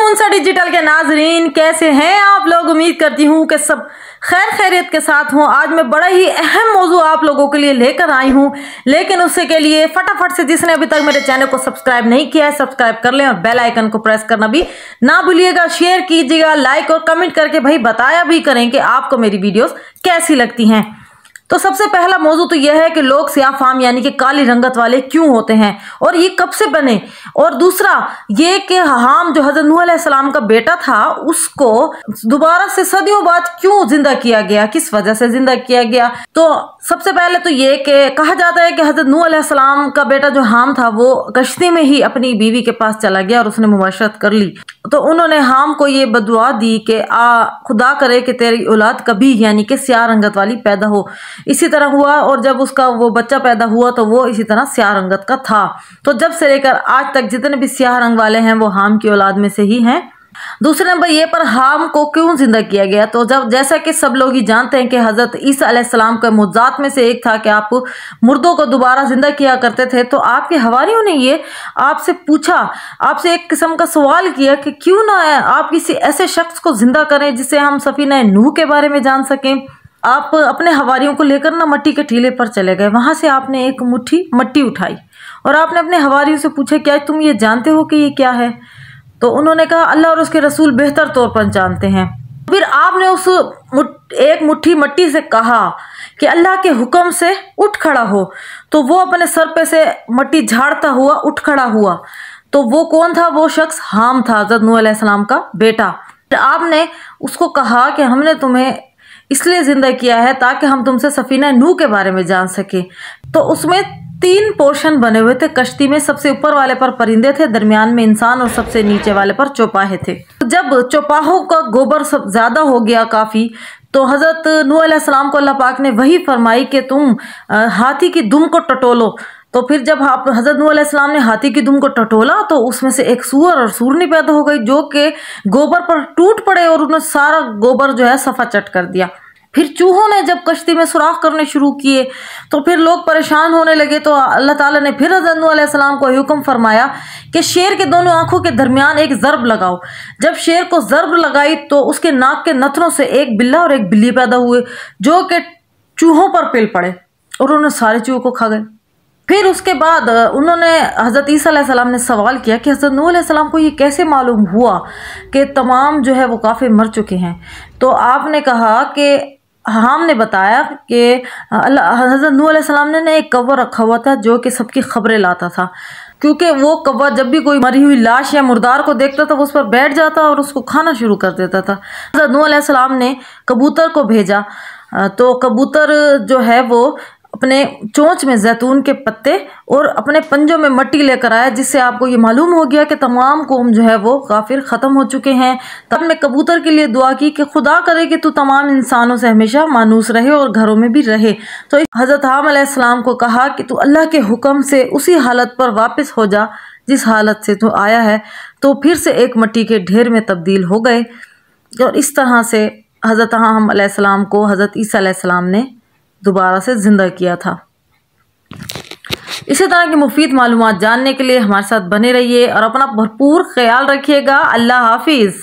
उनसा digital के नाजरीन, कैसे हैं आप लोग? उम्मीद करती हूँ कि सब खैर खैरियत के साथ हूँ। आज मैं बड़ा ही अहम मौजू आप लोगों के लिए लेकर आई हूँ, लेकिन उससे के लिए फटाफट से जिसने अभी तक मेरे चैनल को सब्सक्राइब नहीं किया है, सब्सक्राइब कर लें और बेल आइकन को प्रेस करना भी ना भूलिएगा। शेयर कीजिएगा, लाइक और कमेंट करके भाई बताया भी करें कि आपको मेरी वीडियोस कैसी लगती हैं। तो सबसे पहला मौजू तो यह है कि लोग सियाह फाम, यानी कि काली रंगत वाले क्यों होते हैं? और ये कब से बने? और दूसरा, ये कि हाम जो हज़रत नूह सलाम का बेटा था, उसको दोबारा से सदियों बाद क्यों ज़िंदा किया गया? किस वजह से ज़िंदा किया गया? तो सबसे पहले तो ये कि कहा जाता है कि हज़रत नूह सलाम का बेटा जो हाम था, वो कश्ती में ही अपनी बीवी के पास चला गया और उसने मुबाशरत कर ली। तो उन्होंने हाम को ये बदुआ दी कि आ, खुदा करे कि तेरी औलाद कभी, यानी कि स्या रंगत वाली पैदा हो। इसी तरह हुआ, और जब उसका वो बच्चा पैदा हुआ तो वो इसी तरह स्या रंगत का था। तो जब से लेकर आज तक जितने भी स्याह रंग वाले हैं, वो हाम की औलाद में से ही हैं। दूसरे नंबर ये, पर हाम को क्यों ज़िंदा किया गया? तो जब जैसा कि सब लोग ही जानते हैं कि हज़रत ईसा के मुजात में से एक था कि आप मुर्दों को दोबारा ज़िंदा किया करते थे तो आपके हवारियों ने ये आपसे पूछा, आपसे एक किस्म का सवाल किया कि क्यों ना आप किसी ऐसे शख्स को ज़िंदा करें जिसे हम सफ़ीना नूह के बारे में जान सकें? आप अपने हवारियों को लेकर ना मट्टी के टीले पर चले गए, वहाँ से आपने एक मुट्ठी मट्टी उठाई और आपने अपने हवारियों से पूछा, क्या तुम ये जानते हो कि ये क्या है? तो उन्होंने कहा, अल्लाह और उसके रसूल बेहतर तौर पर जानते हैं। फिर आपने उस एक मुट्ठी मट्टी से कहा कि अल्लाह के हुक्म से उठ खड़ा हो। तो वो अपने सर पे से मट्टी झाड़ता हुआ उठ खड़ा हुआ। तो वो कौन था? वो शख्स हाम था, हज़रत नू सलाम का बेटा। आपने उसको कहा कि हमने तुम्हें इसलिए ज़िंदा किया है ताकि हम तुमसे सफ़ीना नू के बारे में जान सके। तो उसमें तीन पोर्शन बने हुए थे। कश्ती में सबसे ऊपर वाले पर परिंदे थे, दरमियान में इंसान और सबसे नीचे वाले पर चौपाहे थे। जब चौपाहों का गोबर सब ज़्यादा हो गया काफ़ी तो हज़रत नू सलाम को अल्लाह पाक ने वही फरमाई कि तुम हाथी की दुम को टटोलो। तो फिर जब आप, हज़रत नू सलाम ने हाथी की दुम को टटोला तो उसमें से एक सूअर और सूरनी पैदा हो गई, जो कि गोबर पर टूट पड़े और उन्होंने सारा गोबर जो है सफ़ा चट कर दिया। फिर चूहों ने जब कश्ती में सुराख करने शुरू किए तो फिर लोग परेशान होने लगे। तो अल्लाह ताला ने फिर हज़रत सलाम को हुक्म फरमाया कि शेर के दोनों आँखों के दरमियान एक ज़रब लगाओ। जब शेर को ज़रब लगाई तो उसके नाक के नथनों से एक बिल्ला और एक बिल्ली पैदा हुए, जो कि चूहों पर पिल पड़े और उन्होंने सारे चूहों को खा गए। फिर उसके बाद उन्होंने हज़रत ईसा ने सवाल किया कि हज़रत नू सलाम को ये कैसे मालूम हुआ कि तमाम जो है वो काफ़ी मर चुके हैं? तो आपने कहा कि हम ने बताया कि हज़रत नू सलाम ने एक कवर रखा हुआ था जो कि सबकी खबरें लाता था। क्योंकि वो कौवा जब भी कोई मरी हुई लाश या मुर्दार को देखता था, वो उस पर बैठ जाता और उसको खाना शुरू कर देता था। हज़रत नू सलाम ने कबूतर को भेजा। तो कबूतर जो है वो अपने चोंच में जैतून के पत्ते और अपने पंजों में मट्टी लेकर आया, जिससे आपको ये मालूम हो गया कि तमाम कौम जो है वो काफिर ख़त्म हो चुके हैं। तब मैं कबूतर के लिए दुआ की कि खुदा करे कि तू तमाम इंसानों से हमेशा मानूस रहे और घरों में भी रहे। तो हज़रत आम को कहा कि तू अल्लाह के हुक्म से उसी हालत पर वापस हो जा, जिस हालत से तू आया है। तो फिर से एक मट्टी के ढेर में तब्दील हो गए। और इस तरह से हज़रत हम को हज़रत ईसा ने दोबारा से ज़िंदा किया था। इसी तरह की मुफीद मालूम जानने के लिए हमारे साथ बने रहिए और अपना भरपूर ख्याल रखिएगा। अल्लाह हाफिज़।